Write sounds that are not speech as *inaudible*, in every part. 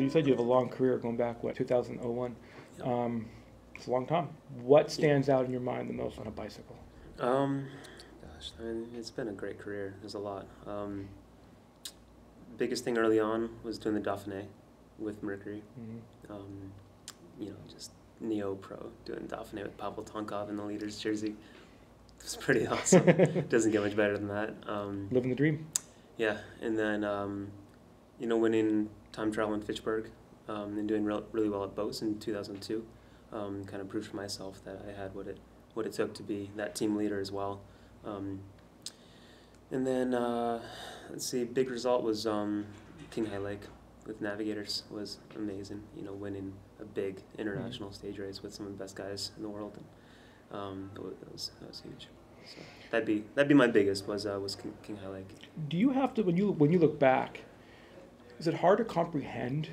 So you said you have a long career going back, what, 2001? Um, it's a long time. What stands out in your mind the most on a bicycle? Um, gosh, I mean, it's been a great career. There's a lot. Um, biggest thing early on was doing the Dauphiné with Mercury. Mhm. Um, you know, just neo pro doing Dauphiné with Pavel Tonkov in the leader's jersey. It's pretty *laughs* awesome. Doesn't get much better than that. Um, Living the dream. yeah, and then um, you know, winning time trial in Fitchburg um, and doing real really well at Beauce in 2002, um, kind of proved for myself that I had what it what it took to be that team leader as well. Um, and then uh, let's see, big result was um, Qinghai Lake with Navigators was amazing. You know, winning a big international stage race with some of the best guys in the world. And, um, that was, that was that was huge. So that'd be that'd be my biggest was uh, was King, Qinghai Lake. Do you have to when you when you look back? Is it hard to comprehend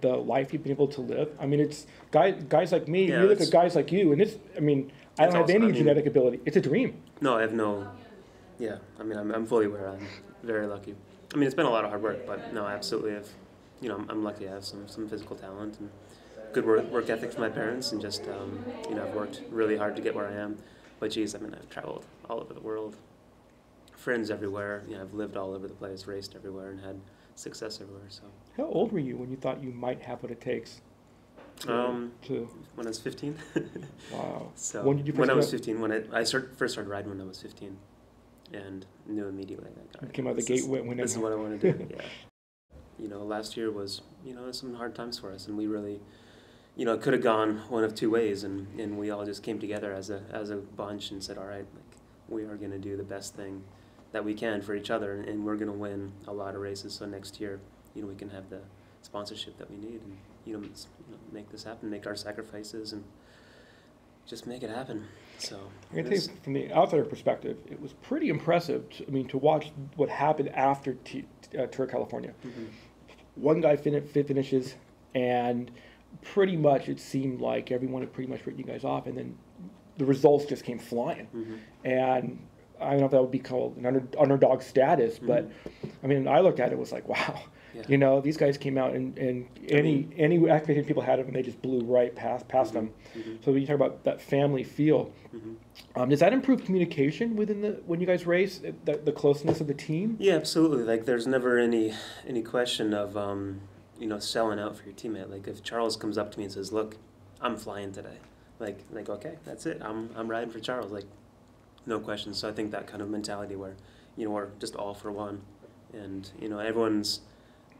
the life you've been able to live? I mean, it's guys guys like me. Yeah, you look at guys like you, and it's. I mean, I don't have awesome. any I mean- genetic ability. It's a dream. No, I have no. Yeah, I mean, I'm, I'm fully aware. I'm very lucky. I mean, it's been a lot of hard work, but no, I absolutely have. You know, I'm, I'm lucky. I have some, some physical talent and good work, work ethic from my parents, and just um, you know, I've worked really hard to get where I am. But geez, I mean, I've traveled all over the world, friends everywhere. You know, I've lived all over the place, raced everywhere, and had success everywhere. So, How old were you when you thought you might have what it takes? To, um, to when I was 15. *laughs* wow. So When did you when I was 15, when I, I start, first started riding when I was 15, and knew immediately all You came out of the gate win- This is what I want to do. *laughs* yeah. You know, last year was you know some hard times for us, and we really, you know, it could have gone one of two ways, and, and we all just came together as a as a bunch and said, all right, like we are going to do the best thing that we can for each other, and we're going to win a lot of races. So next year, you know, we can have the sponsorship that we need, and you know, you know make this happen, make our sacrifices, and just make it happen. So I can tell you from the outsider perspective, it was pretty impressive. To, I mean, to watch what happened after T, uh, Tour of California. Mhm. One guy fin- fin- finishes, and pretty much it seemed like everyone had pretty much written you guys off, and then the results just came flying. Mhm. And I don't know if that would be called an under, underdog status, but I mean, I looked at it, it was like, wow, Yeah. you know, these guys came out and, and any any expectation people had of them, they just blew right past past them. Mhm. So when you talk about that family feel, Mhm. um, does that improve communication within the when you guys race? uh, The, the closeness of the team. Yeah, absolutely. Like, there's never any any question of um, you know selling out for your teammate. Like, if Charles comes up to me and says, "Look, I'm flying today," like, like okay, that's it. I'm I'm riding for Charles. Like, no questions. So I think that kind of mentality where you know we're just all for one, and you know everyone's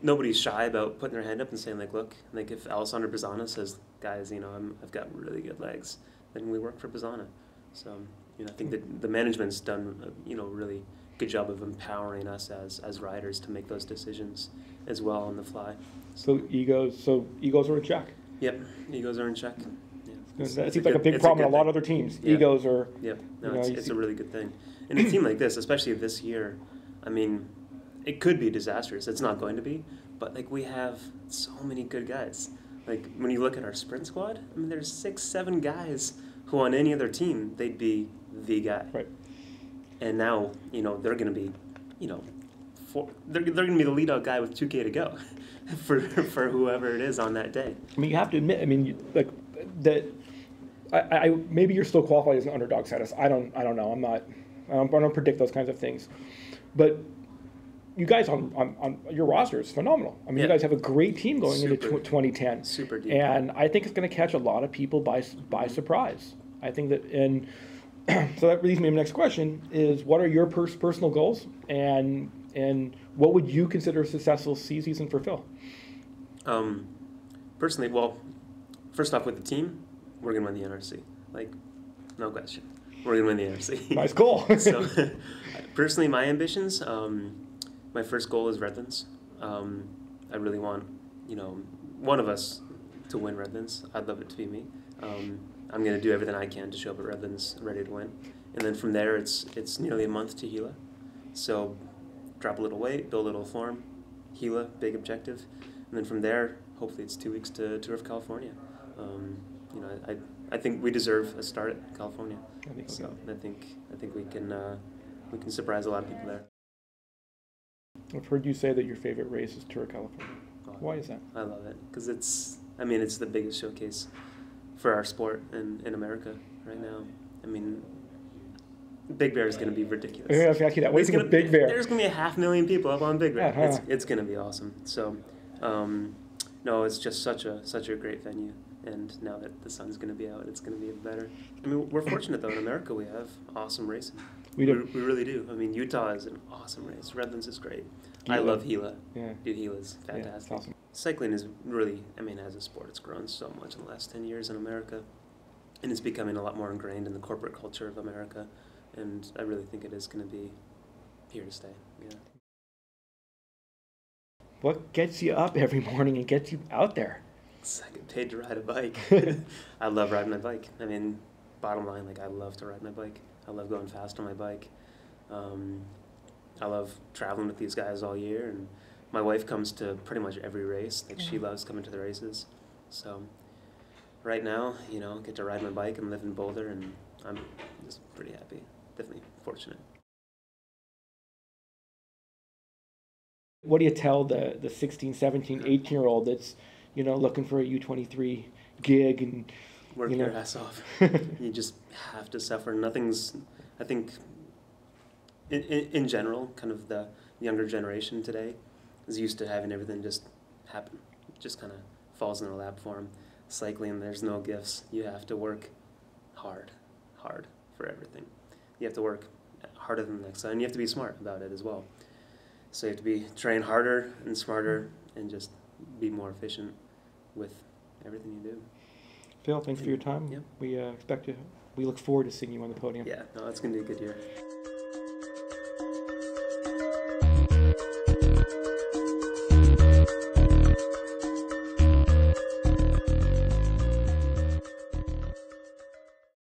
nobody's shy about putting their hand up and saying like, "Look, like if Alessandro Bazzana says, guys, you know I'm, I've got really good legs," then we work for Bazzana. So you know I think that the management's done you know really good job of empowering us as as riders to make those decisions as well on the fly. So egos. So egos are in check. Yep, egos are in check. Yeah. It's- That it's seems like a good- big it's problem in a good lot of thing. other teams. Yeah. Egos are. Yep, no, You know, it's, you it's see- a really good thing. And a team like this, especially this year, I mean, it could be disastrous. It's not going to be, but like we have so many good guys. Like when you look at our sprint squad, I mean, there's six, seven guys who on any other team they'd be the guy. Right. And now, you know, they're going to be, you know, four, they're, they're going to be the lead out guy with 2K to go *laughs* for, for whoever it is on that day. I mean, you have to admit. I mean, you- like that. I, I maybe you're still qualified as an underdog status. I don't. I don't know. I'm not. I don't, I don't predict those kinds of things. But you guys on, on, on your roster is phenomenal. I mean, you guys have a great team going into tw- 2010. Super deep. and I think it's going to catch a lot of people by by surprise. I think that, and *clears throat* so that leads me to my next question: is what are your pers- personal goals, and and what would you consider a successful sea- season for Phil? Um, personally, well, first off, with the team, we're gonna win the NRC. Like, no question, we're gonna win the NRC. *laughs* Nice goal. *laughs* so, *laughs* personally, my ambitions, um, my first goal is Redlands. Um, I really want, you know, one of us to win Redlands. I'd love it to be me. Um, I'm gonna do everything I can to show up at Redlands ready to win, and then from there, it's it's nearly a month to Gila. So, drop a little weight, build a little form. Gila, big objective, and then from there, hopefully, it's two weeks to tour of California. Um, you know, I, I think we deserve a start at California. I think So I think I think we can uh, we can surprise a lot of people there. I've heard you say that your favorite race is Tour of California. Oh, Why is that? I love it because it's. I mean, it's the biggest showcase for our sport in, in America right now. I mean, Big Bear is going to be ridiculous. I was gonna ask you that. What do you think gonna- Big Bear? There's going to be a half million people up on Big Bear. Uh-huh. It's, it's going to be awesome. So, um, no, it's just such a such a great venue. And now that the sun's going to be out, it's going to be better. I mean, we're fortunate though in America we have awesome racing. *laughs* We do. We, really do. I mean, Utah is an awesome race. Redlands is great. I love Gila. Yeah. Dude, Gila's Yeah, fantastic. awesome. Cycling is really, I mean, as a sport, it's grown so much in the last 10 years in America. And it's becoming a lot more ingrained in the corporate culture of America. And I really think it is going to be here to stay. Yeah. What gets you up every morning and gets you out there? So I get paid to ride a bike. *laughs* I love riding my bike. I mean, bottom line, like, I love to ride my bike. I love going fast on my bike. Um, I love traveling with these guys all year. And my wife comes to pretty much every race. Like, she Mhm. loves coming to the races. So, right now, you know, get to ride my bike and live in Boulder, and I'm just pretty happy. Definitely fortunate. What do you tell the, the 16, 17, 18 year old that's, you know, looking for a U23 gig and, Work You your know. ass off. *laughs* you just have to suffer. Nothing's, I think, in, in, in general, kind of the younger generation today is used to having everything just happen. It just kind of falls in their lap for them. Cycling, there's no gifts. You have to work hard, hard for everything. You have to work harder than the next and you have to be smart about it as well. So you have to be train harder and smarter, and just be more efficient with everything you do. Phil, thanks for your time. Yep. We uh, expect to, we look forward to seeing you on the podium. Yeah, no, it's gonna be a good year.